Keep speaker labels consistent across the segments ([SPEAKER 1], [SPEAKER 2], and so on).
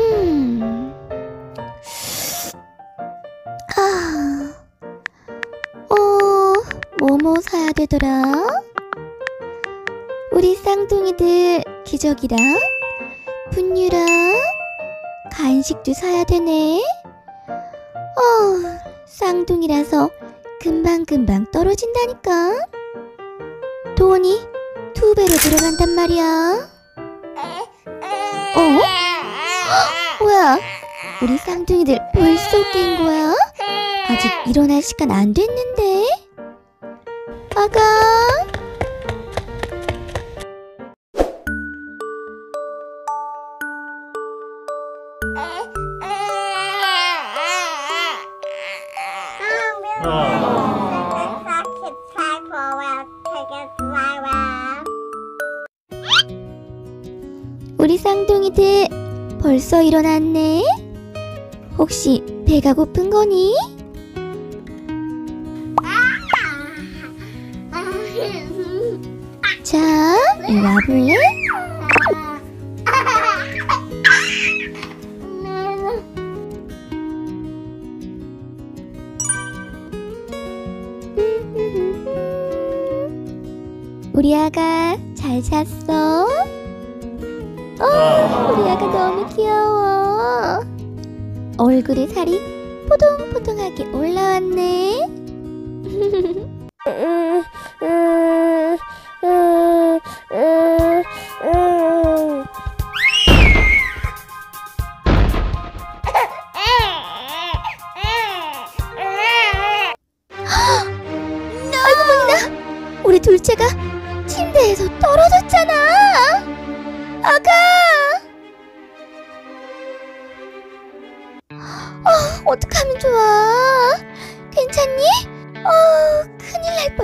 [SPEAKER 1] 음. 아. 어, 뭐뭐 사야 되더라? 우리 쌍둥이들 기저귀랑 분유랑 간식도 사야 되네. 어, 쌍둥이라서 금방금방 떨어진다니까. 돈이 두 배로 들어간단 말이야. 어? 뭐야? 우리 쌍둥이들 벌써 깬 거야? 아직 일어날 시간 안 됐는데? 아가? 벌써 일어났네? 혹시 배가 고픈 거니? 자, 이리 와볼래? 우리 아가 잘 잤어? 어, 우리 아가 너무 귀여워. 얼굴에 살이 포동포동하게 올라왔네.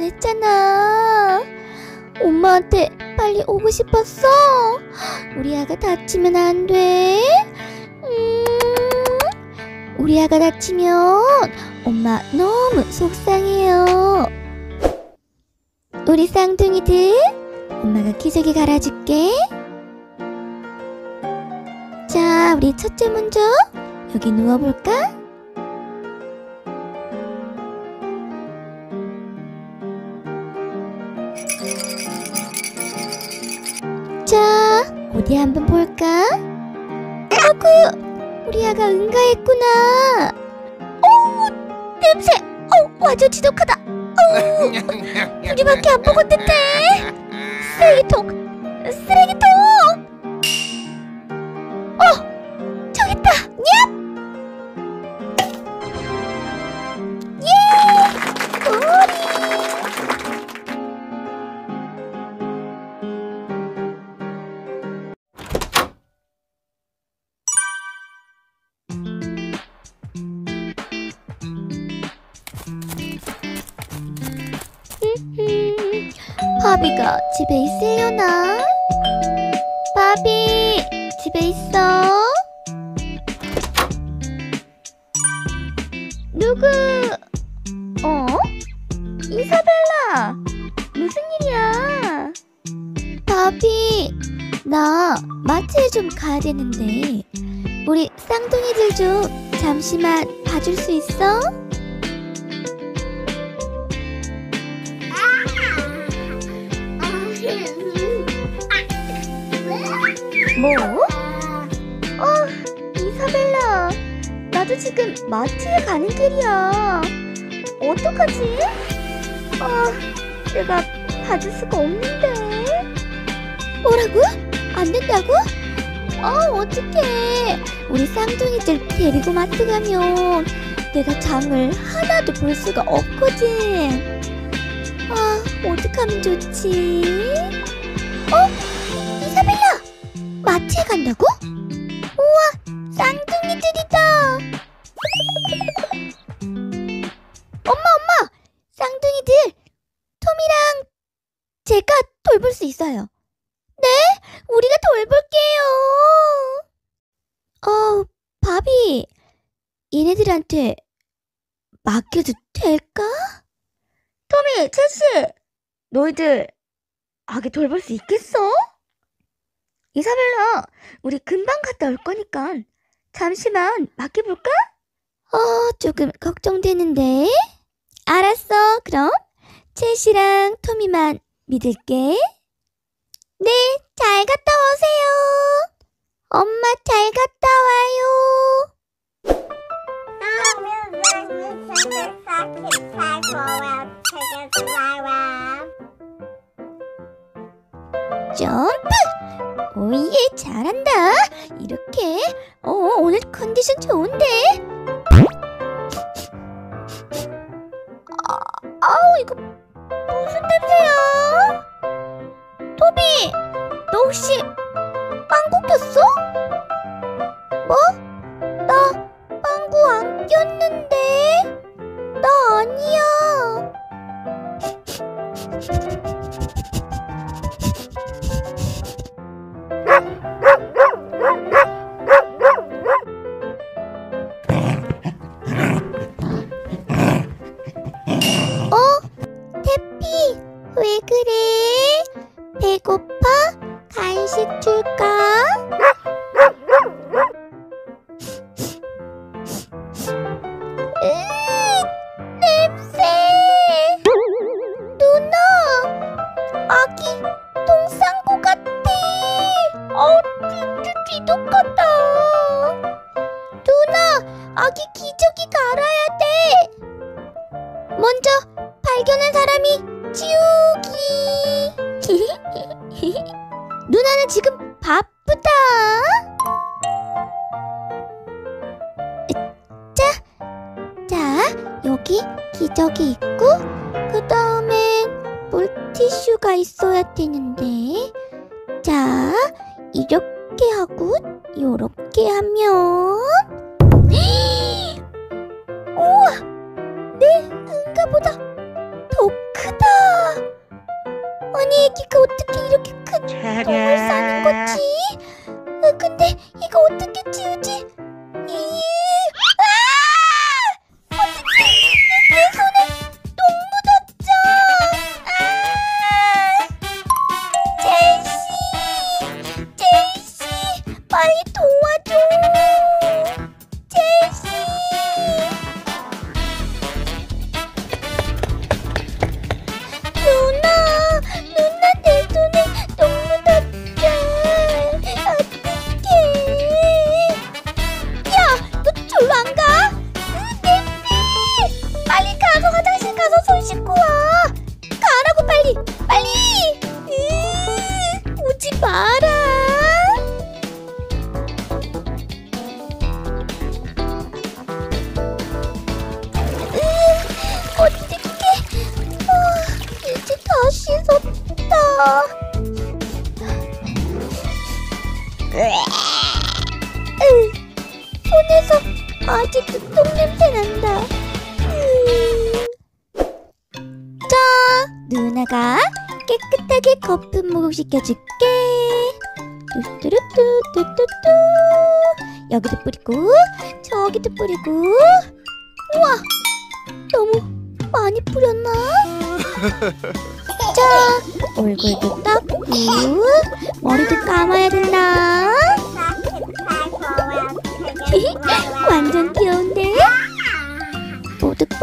[SPEAKER 1] 뻔했잖아. 엄마한테 빨리 오고 싶었어. 우리 아가 다치면 안 돼. 음, 우리 아가 다치면 엄마 너무 속상해요. 우리 쌍둥이들, 엄마가 기저귀 갈아줄게. 자, 우리 첫째 먼저 여기 누워볼까? 어디 한번 볼까? 아구, 우리 아가 응가했구나. 어, 냄새. 어, 완전 지독하다. 어, 우리밖에 안 먹었는데. 쓰레기통, 쓰레기통. 어, 집에 있으려나? 바비, 집에 있어? 누구? 어? 이사벨라, 무슨 일이야? 바비, 나 마트에 좀 가야 되는데, 우리 쌍둥이들 좀 잠시만 봐줄 수 있어? 뭐? 어, 이사벨라. 나도 지금 마트에 가는 길이야. 어떡하지? 아, 내가 받을 수가 없는데. 뭐라고? 안 된다고? 어, 어떡해. 우리 쌍둥이들 데리고 마트 가면 내가 장을 하나도 볼 수가 없거든. 아, 어떡하면 좋지? 어? 마트에 간다고? 우와, 쌍둥이들이다. 엄마, 엄마, 쌍둥이들, 톰이랑 제가 돌볼 수 있어요. 네, 우리가 돌볼게요. 어, 바비, 얘네들한테 맡겨도 될까? 토미, 채씨, 너희들 아기 돌볼 수 있겠어?
[SPEAKER 2] 이사벨라, 우리 금방 갔다 올 거니까 잠시만 맡겨볼까?
[SPEAKER 1] 어, 조금 걱정되는데. 알았어, 그럼. 챗이랑 토미만 믿을게. 네, 무슨 냄새야? 토비, 너 혹시 빵구 꼈어? 아기 기저귀 갈아야 돼! 먼저 발견한 사람이 지우기. 누나는 지금 바쁘다. 자, 자, 여기 기저귀 있고, 그 다음엔 물티슈가 있어야 되는데, 자, 이렇게 하고, 요렇게 하면, 우와, 내 응가보다 더 크다. 아니 애기가 어떻게 이렇게 큰 똥을 싸는 거지? 아, 근데 이거 어떻게 치우지? 아직도 똥냄새 난다. 으. 자, 누나가 깨끗하게 거품 목욕시켜줄게. 뚜뚜루뚜뚜뚜뚜. 여기도 뿌리고, 저기도 뿌리고.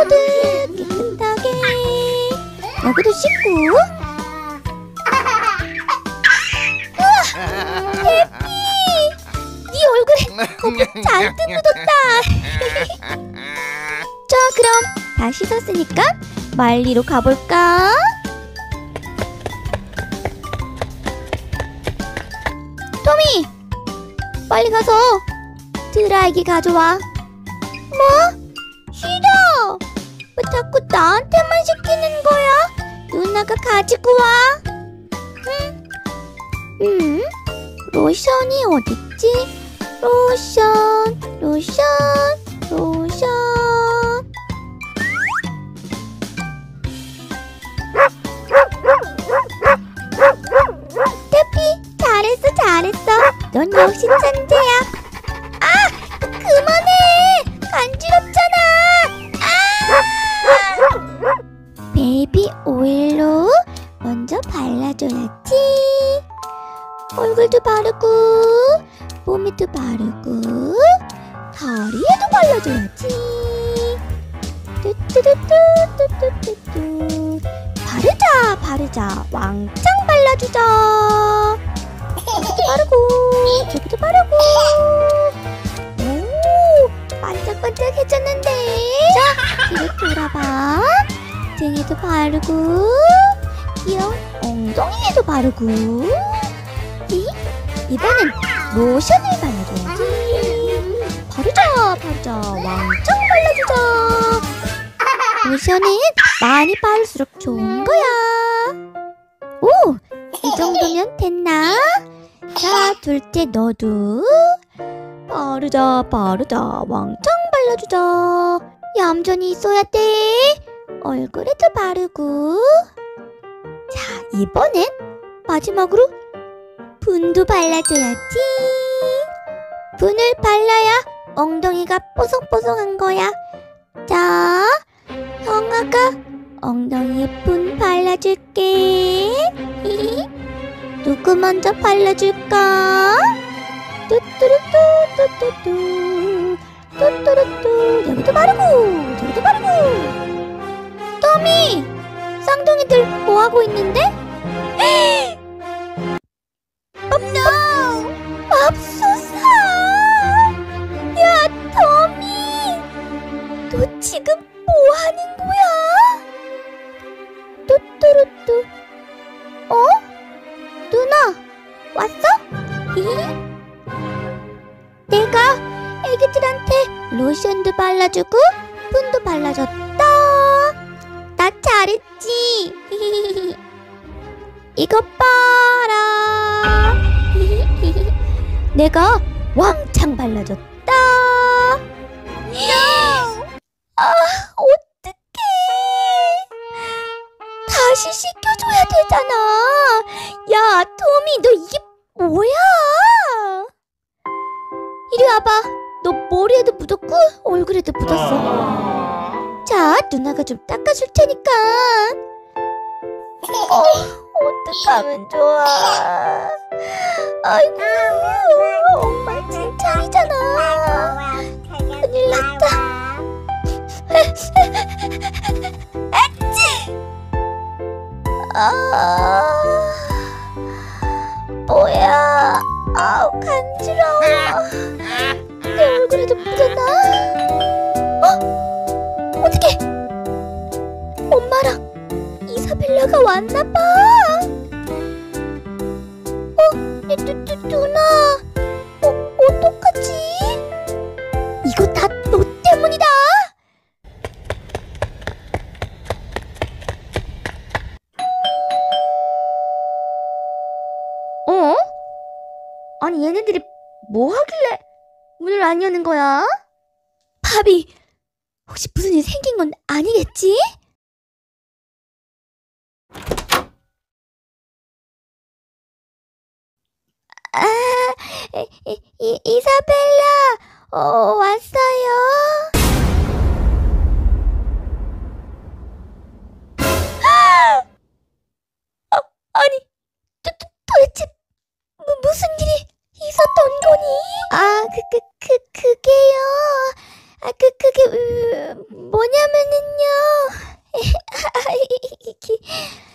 [SPEAKER 1] 뽀득뽀득 깨끗하게 여기도 씻고 우와! 해피! 네 얼굴에 거품 잔뜩 묻었다 자 그럼 다 씻었으니까 말리로 가볼까? 토미! 빨리 가서 드라이기 가져와 뭐? 왜 자꾸 나한테만 시키는 거야? 누나가 가지고 와 응? 음? 로션이 어딨지? 로션 로션 로션 태피 잘했어 잘했어 넌 역시 천재야 발라줘야지 뚜뚜뚜뚜뚜뚜뚜 바르자 바르자. 왕창 발라주자. 여기도 바르고 저기도 바르고. 오 반짝반짝해졌는데. 자 뒤로 돌아봐. 등에도 바르고 귀여운 엉덩이에도 바르고. 이? 이번엔 로션을 발라줘야지 바르자 바르자. 왕창 발라주자. 로션은 많이 바를수록 좋은 거야. 오! 이 정도면 됐나? 자 둘째 너도. 바르자 바르자. 왕창 발라주자. 얌전히 있어야 돼. 얼굴에도 바르고. 자 이번엔 마지막으로 분도 발라줘야지. 분을 발라야 엉덩이가 뽀송뽀송한 거야? 자 형아가 엉덩이에 분 발라줄게. 누구 먼저 발라줄까? 뚜뚜루뚜 뚜뚜뚜. 뚜뚜루뚜. 여기도 바르고 저기도 바르고. 토미 쌍둥이들 뭐하고 있는데? 없노 발라주고 분도 발라줬다. 나 잘했지? 이것 봐라. 내가 왕창 발라줬다. 아 어떡해. 다시 씻겨줘야 되잖아. 야 토미 너 이게 뭐야? 이리 와봐 너 머리에도 묻었고 얼굴에도 묻었어. 자 누나가 좀 닦아줄 테니까. 어, 어떡하면 좋아. 아이고 엉망진창이잖아. 큰일 났다. 엣지 아 뭐야? 아우 간지러워 내 얼굴에도 묻었나 어? 어떡해 엄마랑 이사벨라가 왔나 봐 어? 이 누, 누, 누나 어, 어떡하지 이거 다 너 때문이다
[SPEAKER 2] 어? 아니 얘네들이 뭐 하길래 문을 안 여는 거야?
[SPEAKER 1] 바비 혹시 무슨 일 생긴 건 아니겠지? 아, 이, 이, 이- 이사벨라, 어, 왔어요? 뭐냐면은요.